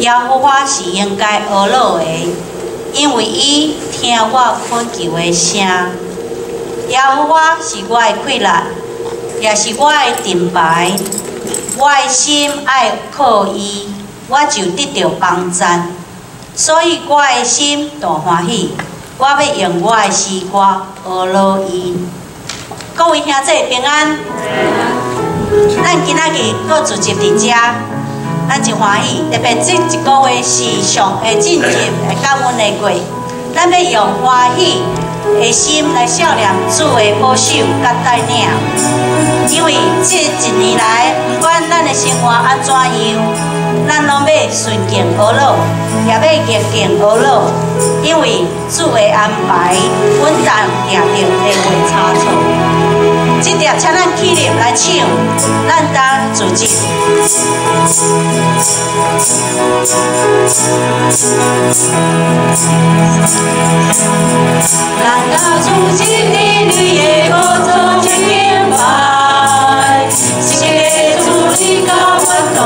耶和华是应该阿乐的，因为伊听我呼求的声。耶和华是我的快乐，也是我的盾牌。我的心爱靠伊，我就得到帮助。所以我的心大欢喜，我要用我的诗歌阿乐伊。各位兄弟平安。咱今仔日搁聚集伫遮，咱真欢喜。特别这一个月是上会进入会感恩的月，咱要用欢喜的心来照亮主的保守甲带领。因为这一年来，不管咱的生活安怎样，咱拢要顺境而乐，也要逆境而乐。因为主的安排，稳当定定会差错。这条，请咱起立来唱，咱当主持。咱当主持的绿叶歌奏千年白，新的主力高温动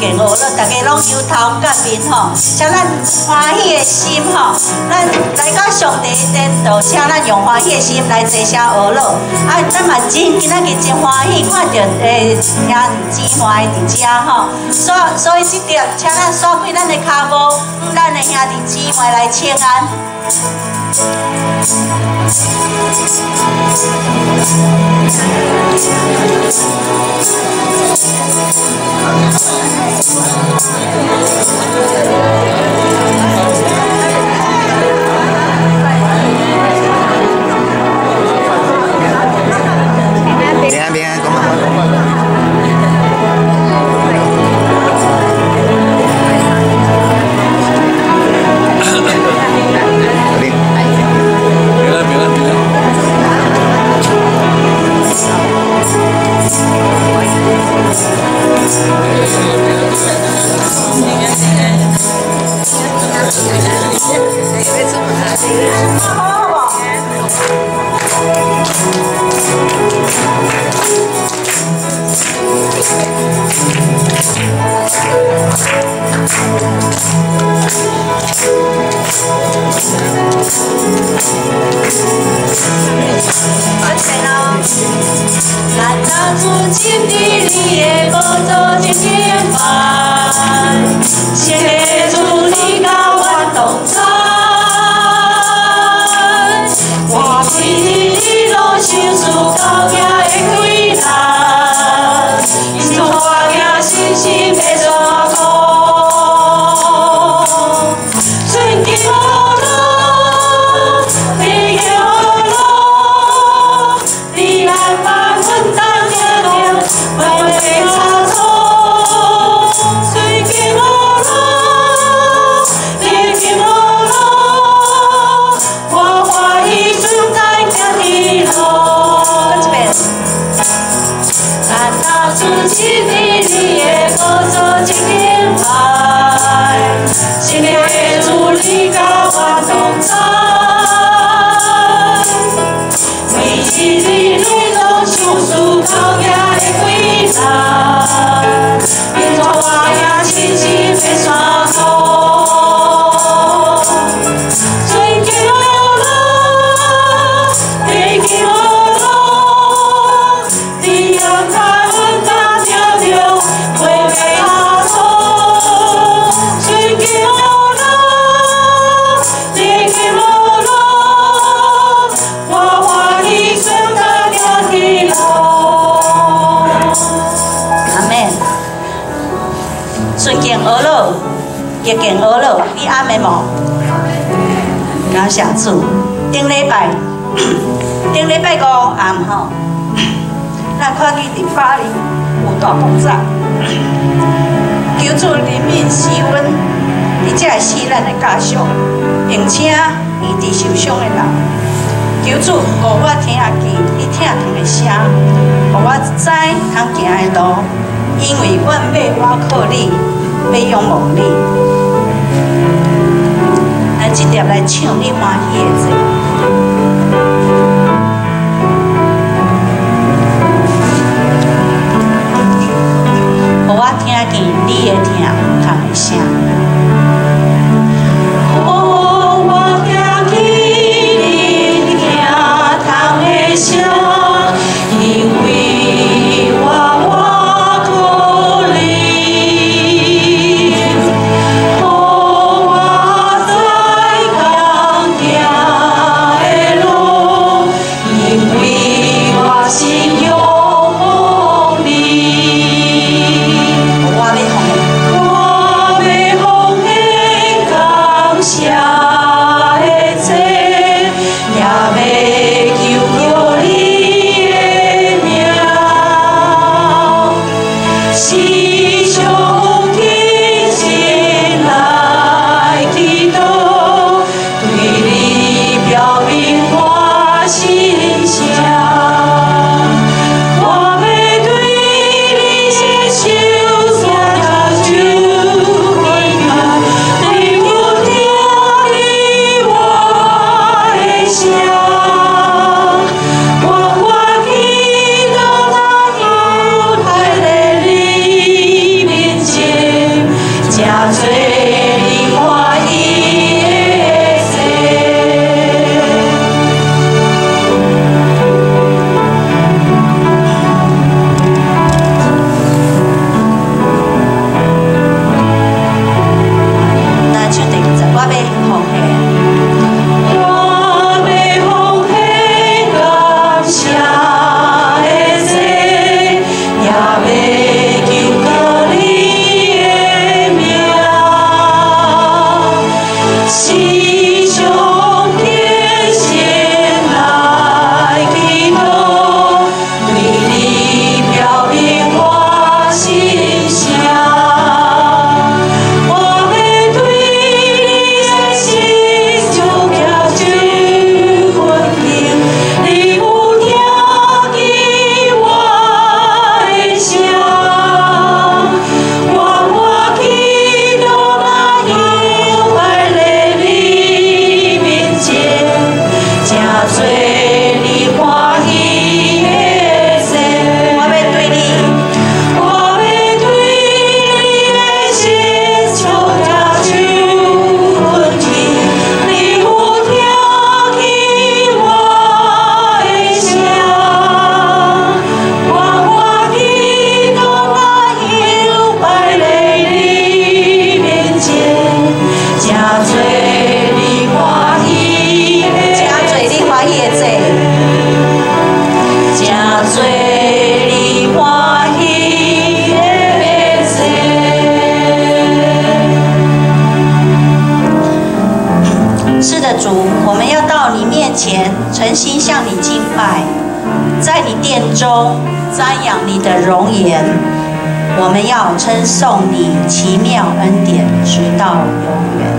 给我了，大家拢有头甲面吼，请咱欢喜的心吼，咱来到上帝殿度，请咱用欢喜的心来坐下学乐。啊，咱嘛真今仔日真欢喜，看到诶兄弟姊妹伫遮吼，所所以这条，请咱刷开咱的脚步，咱的兄弟姊妹来请安。I'm sorry. 나는주님의리에먼저죽인 바, 죄주니 라. 一路祈祷，心中。Siz diye fazla 下次顶礼拜，顶礼拜五暗吼，咱看见伫巴黎有大爆炸，求助人民施温，伊才会死咱的家属，并且伊伫受伤的人，求助互我听见你疼痛的声，互我知通行的路，因为阮要我靠你，要仰望你。直接来唱你欢喜的歌，我听见你的疼痛声。称颂你奇妙恩典直到永远。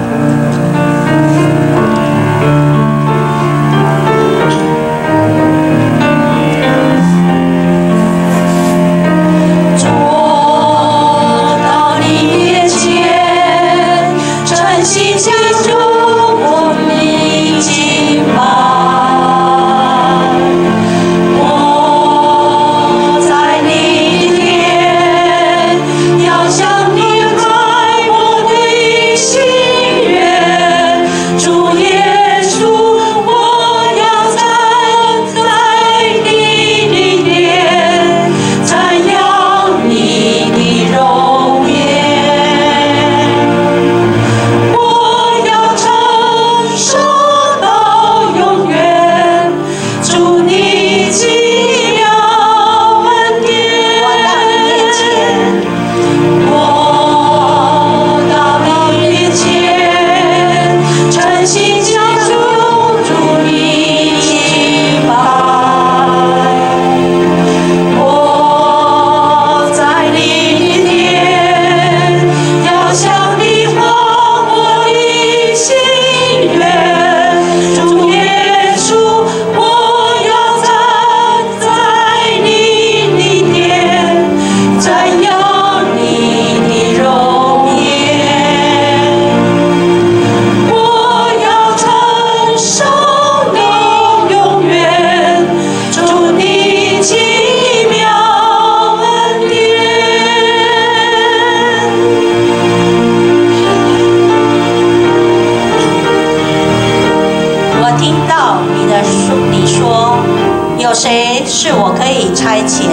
差遣？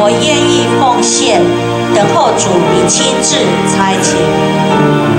我愿意奉献，等候主你亲自差遣。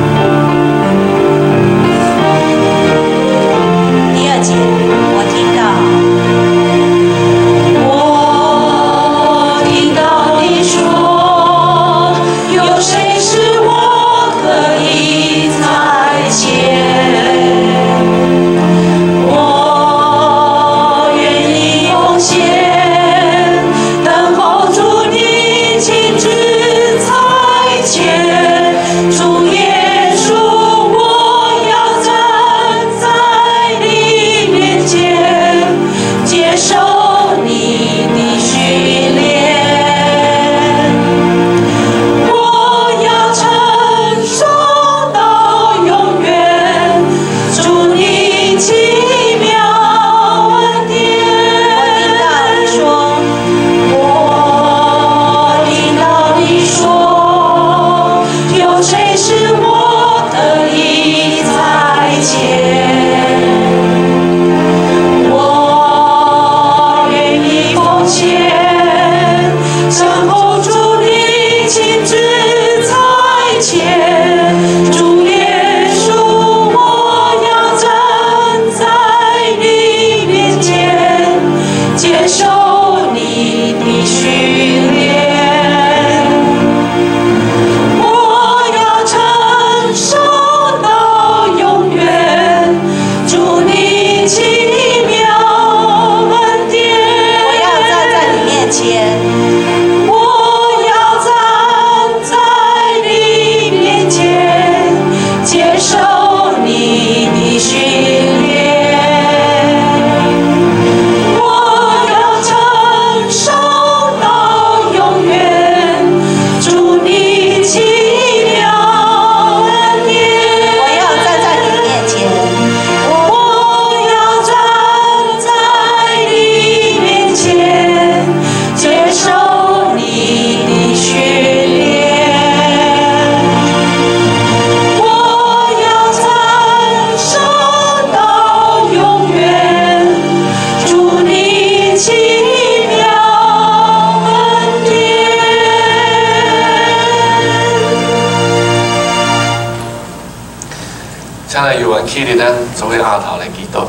起立，咱作为阿头来祈祷，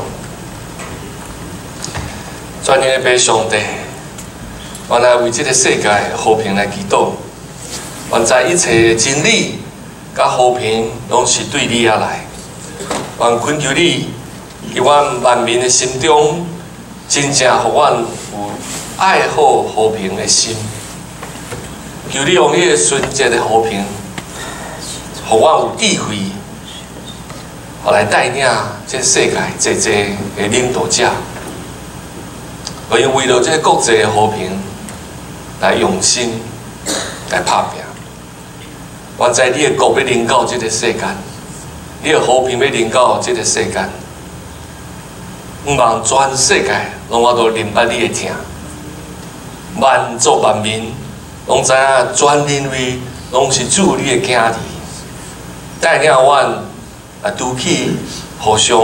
专业的上帝，我来为这个世界和平来祈祷。原在一切的真理甲和平，拢是对你而来。愿恳求你，伫阮万民的心中，真正互阮有爱好和平的心。求你用你的纯洁的和平，互阮有智慧。我来带领这世界这这的领导者，我用为了这国际的和平来用心来拍拼。我在你的国要领导这个世界，你的和平要领导这个世界，毋望全世界拢我都明白你的听，万族万民拢知影全人类拢是主你的兄弟，带领阮。啊，拄起互相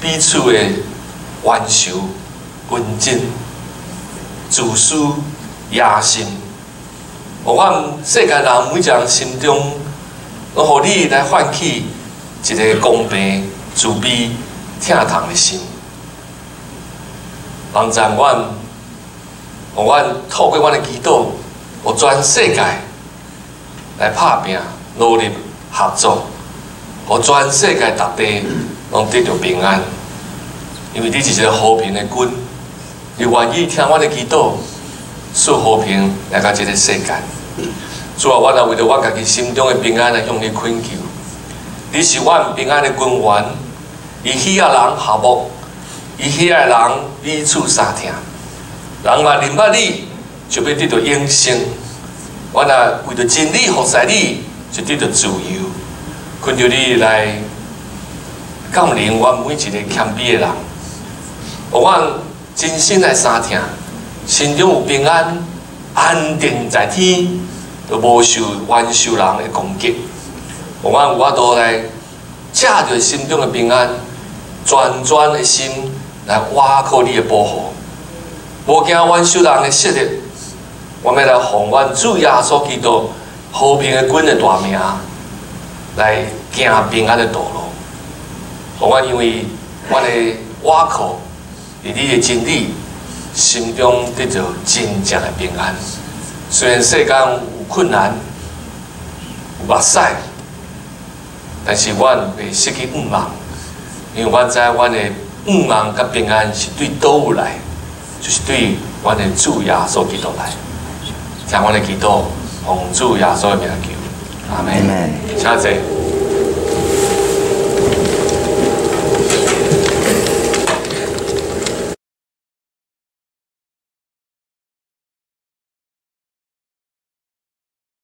彼此的冤仇、纷争、自私、野心，互阮世界人每一个人心中，拢互你来唤起一个公平、慈悲、疼痛的心，帮助阮，互阮透过阮的祈祷，互全世界来拍拼、努力合作。互全世界大地拢得到平安，因为你是一个和平的君，你愿意听我的祈祷，赐和平来到这个世界。主啊，我也为着我家己心中的平安来向你恳求。你是阮平安的君王，以喜爱人和睦，以喜爱人彼此相听。人若明白你，就要得到永生。我若为着真理服侍你，就得到自由。恳求你来降临我每一个谦卑的人，互阮真心来三听，心中有平安，安定在天，都无受冤仇人的攻击。互阮有法度来借着心中的平安，转转的心来挖靠你的保护，无惊阮受人的势力，我们来奉阮主耶稣基督和平的君的大名，来行平安的道路。互阮因为我的瓦口，伫你的真理心中得着真正的平安。虽然世间有困难、有目屎，但是我袂失去盼望，因为我知我的盼望甲平安是对倒有来，就是对我的主耶稣基督来。将我的祈祷奉主耶稣的名求，阿门。阿门请坐。